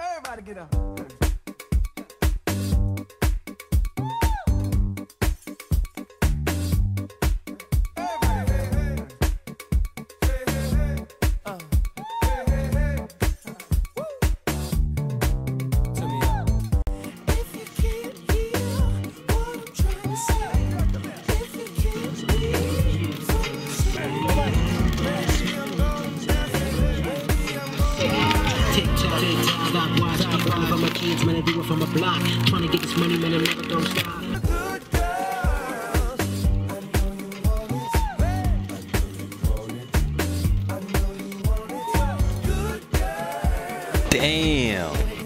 Everybody get up. Keep running from my kids, man. I do it from a block. Trying to get this money, man. I never don't stop. Damn.